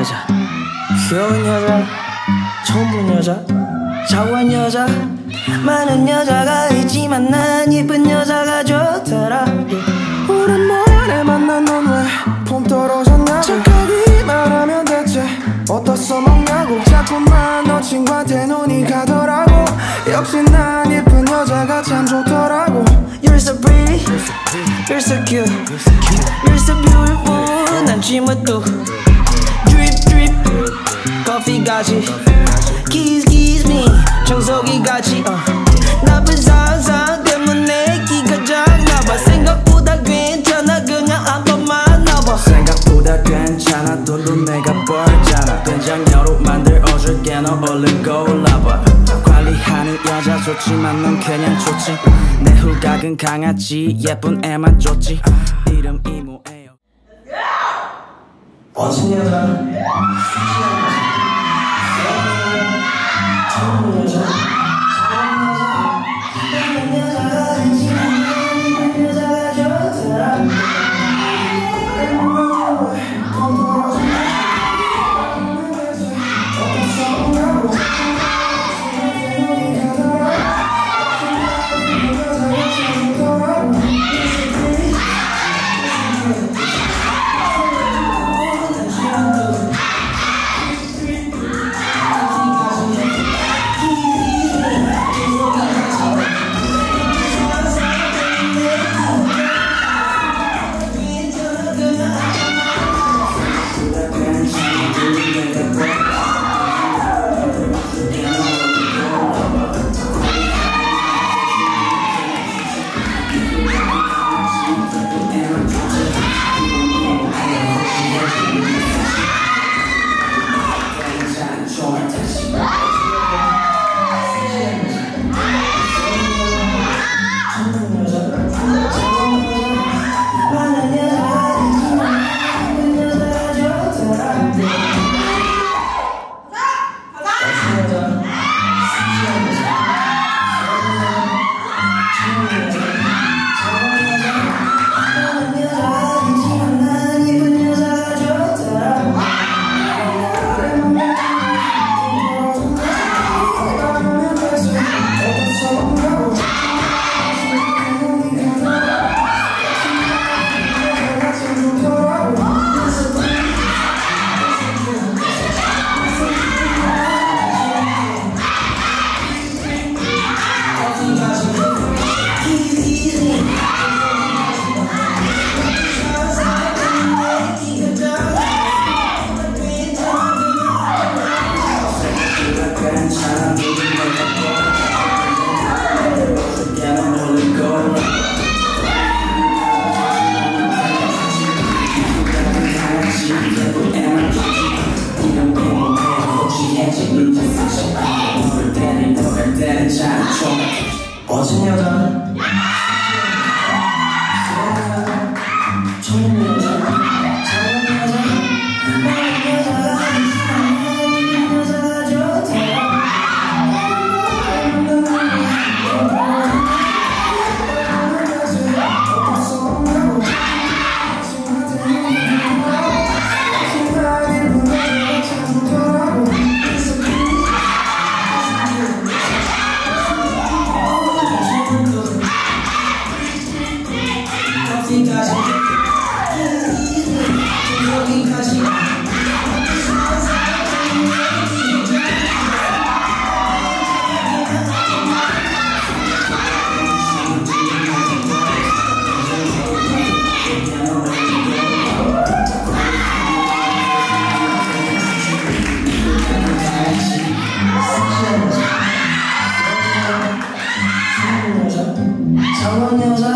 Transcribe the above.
여자. 귀여운 여자. 처음 본 여자. 자고한 여자. 많은 여자가 있지만 난 예쁜 여자가 좋더라. 오랜만에 만난 넌왜폼 떨어졌나? 착하기만 하면 대체 어디다 써먹냐고? 자꾸만 너 친구한테 눈이 가더라고. 역시 난 예쁜 여자가 참 좋더라고. You're so pretty. You're so cute. You're so beautiful. 난 drip 같이 Kiss kiss me. 청소기 같이 uh. 나쁜 상상 때문에 기가 작나봐. 생각보다 괜찮아. 그냥 한 번만 넣어봐. 생각보다 괜찮아. 돈도 내가 벌잖아. 된장녀로 만들어줄게. 너 얼른 골라봐 관리하는 여자 좋지만 넌 그냥 좋지. 내 후각은 강아지. 예쁜 애만 좋지. 이름 이모예요. 멋진 여자 멋진 여자는 멋진 음. 음. 여자는 How long